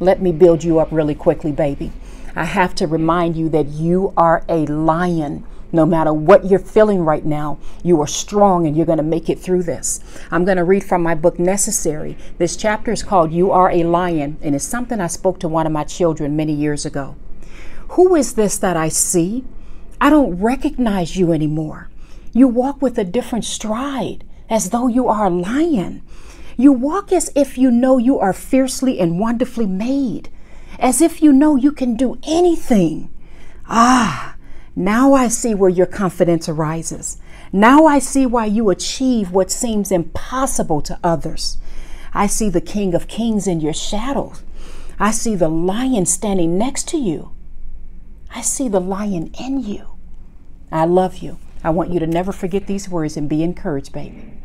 Let me build you up really quickly, baby. I have to remind you that you are a lion. No matter what you're feeling right now, you are strong and you're going to make it through this. I'm going to read from my book, Necessary. This chapter is called You Are a Lion, and it's something I spoke to one of my children many years ago. Who is this that I see? I don't recognize you anymore. You walk with a different stride, as though you are a lion. You walk as if you know you are fiercely and wonderfully made, as if you know you can do anything. Ah, now I see where your confidence arises. Now I see why you achieve what seems impossible to others. I see the King of Kings in your shadows. I see the lion standing next to you. I see the lion in you. I love you. I want you to never forget these words and be encouraged, baby.